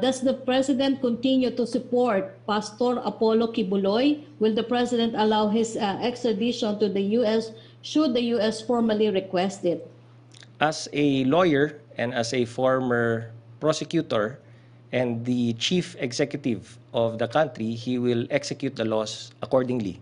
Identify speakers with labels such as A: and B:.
A: Does the President continue to support Pastor Apollo Kibuloy? Will the President allow his uh, extradition to the U.S. should the U.S. formally request it?
B: As a lawyer and as a former prosecutor and the chief executive of the country, he will execute the laws accordingly.